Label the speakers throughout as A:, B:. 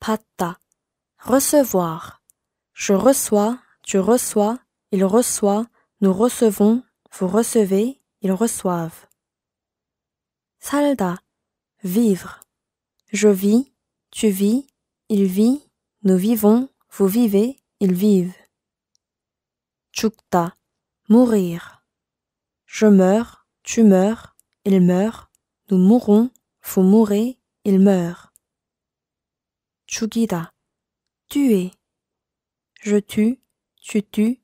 A: patta, recevoir. Je reçois, tu reçois, il reçoit, nous recevons, vous recevez, ils reçoivent. Salda, vivre. Je vis, tu vis, il vit, nous vivons, vous vivez, ils vivent. Chukta, mourir. Je meurs, tu meurs, il meurt, nous mourons, vous mourrez, il meurt. 죽이다. Tuer. Je tue, tu tues,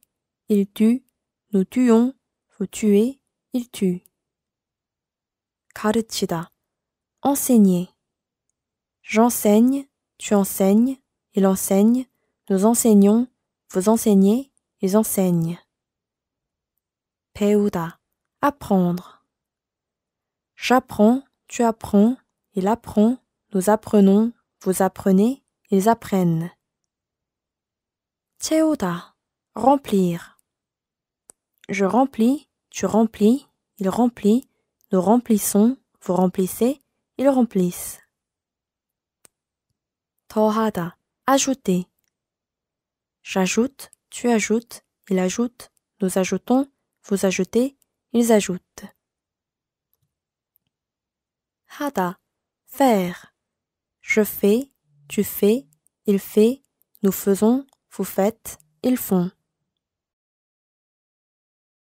A: il tue, nous tuons, vous tuez, il tue. 가르치다. Enseigner. J'enseigne, tu enseignes, il enseigne, nous enseignons, vous enseignez, ils enseignent. 배우다. Apprendre. J'apprends, tu apprends, il apprend, nous apprenons, vous apprenez, ils apprennent. 채우다. Remplir. Je remplis, tu remplis, il remplit, nous remplissons, vous remplissez, ils remplissent. 더하다. Ajouter. J'ajoute, tu ajoutes, il ajoute, nous ajoutons, vous ajoutez, ils ajoutent. 하다. Faire. Je fais, tu fais, il fait, nous faisons, vous faites, ils font.